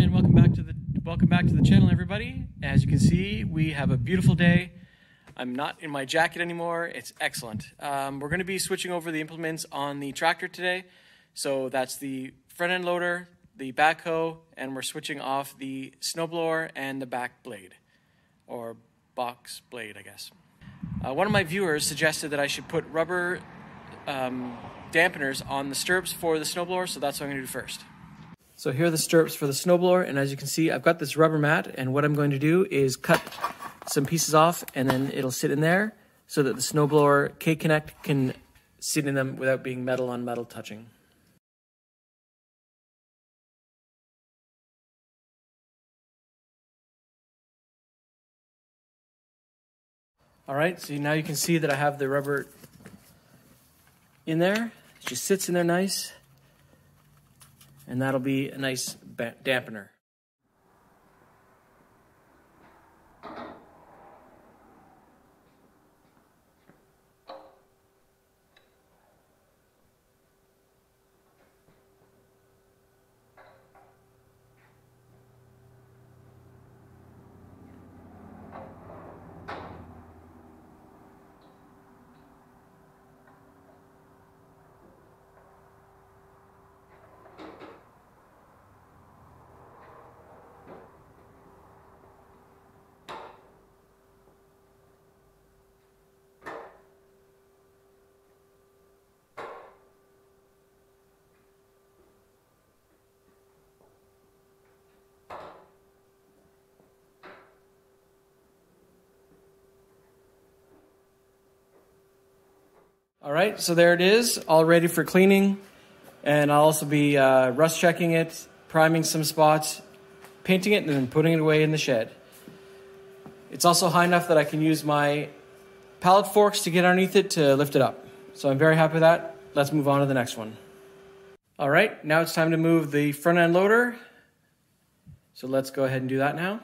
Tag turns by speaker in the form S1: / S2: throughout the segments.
S1: And welcome back to the welcome back to the channel, everybody. As you can see, we have a beautiful day. I'm not in my jacket anymore. It's excellent. Um, we're going to be switching over the implements on the tractor today. So that's the front end loader, the backhoe, and we're switching off the snowblower and the back blade, or box blade, I guess. Uh, one of my viewers suggested that I should put rubber um, dampeners on the stirrups for the snowblower, so that's what I'm going to do first. So here are the stirrups for the snowblower, and as you can see, I've got this rubber mat, and what I'm going to do is cut some pieces off, and then it'll sit in there so that the snowblower K-Connect can sit in them without being metal on metal touching. All right, so now you can see that I have the rubber in there. It just sits in there nice. And that'll be a nice dampener. All right, so there it is, all ready for cleaning. And I'll also be uh, rust checking it, priming some spots, painting it, and then putting it away in the shed. It's also high enough that I can use my pallet forks to get underneath it to lift it up. So I'm very happy with that. Let's move on to the next one. All right, now it's time to move the front end loader. So let's go ahead and do that now.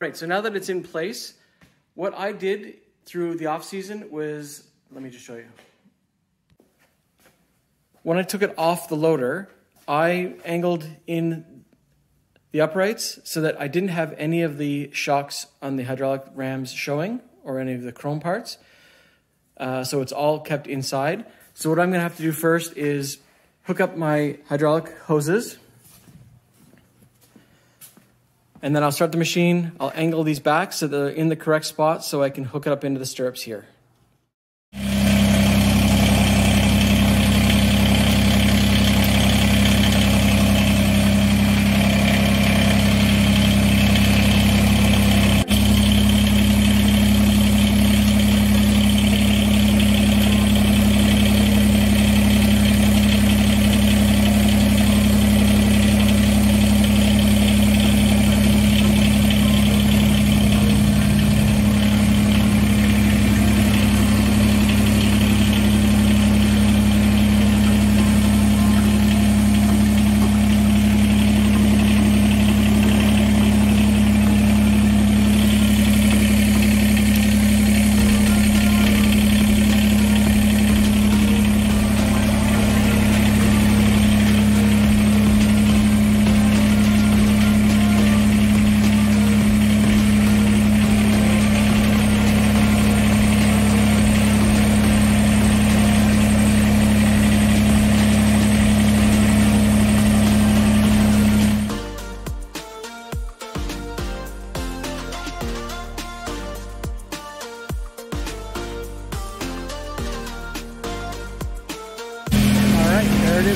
S1: Right, so now that it's in place, what I did through the off season was, let me just show you. When I took it off the loader, I angled in the uprights so that I didn't have any of the shocks on the hydraulic rams showing or any of the chrome parts. Uh, so it's all kept inside. So what I'm gonna have to do first is hook up my hydraulic hoses and then I'll start the machine. I'll angle these back so they're in the correct spot so I can hook it up into the stirrups here.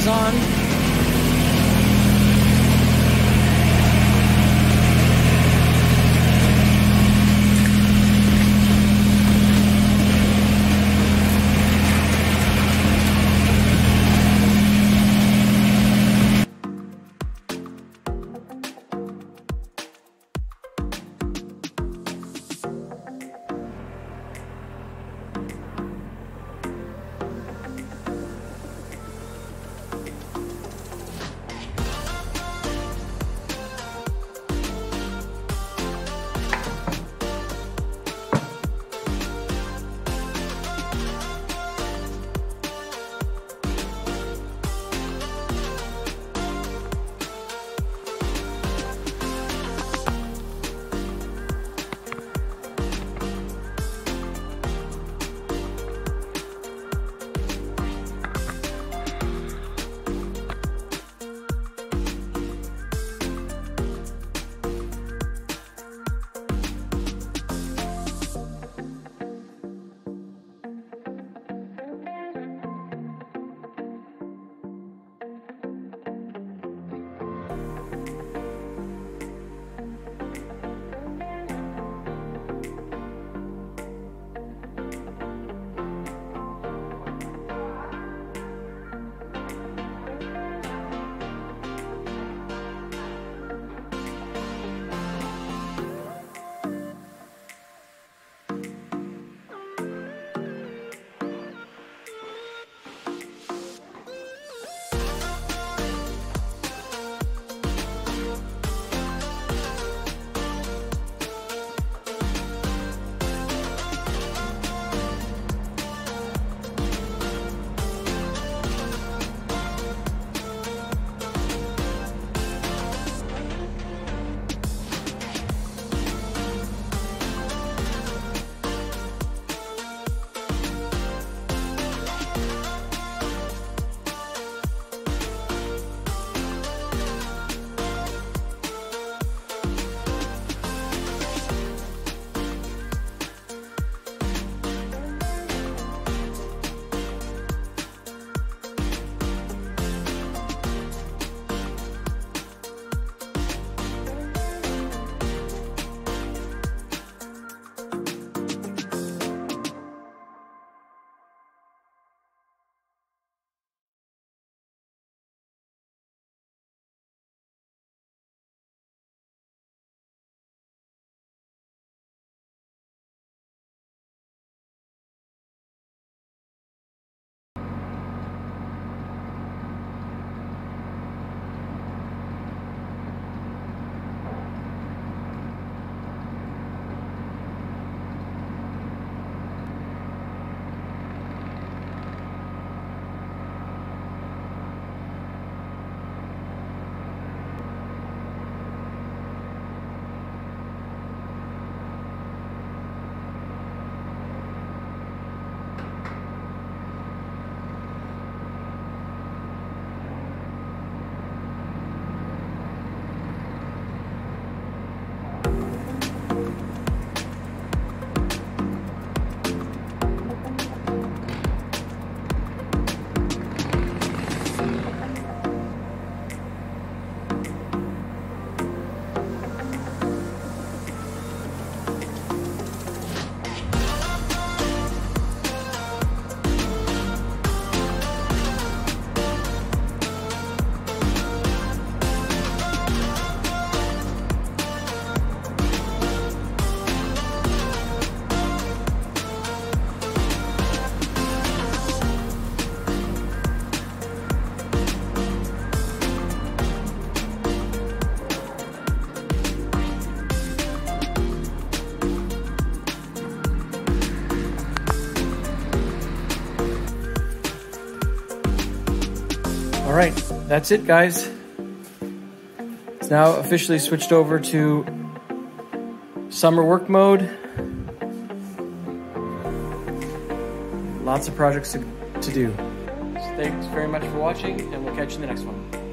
S1: On. All that's it, guys. It's now officially switched over to summer work mode. Lots of projects to, to do. So thanks very much for watching, and we'll catch you in the next one.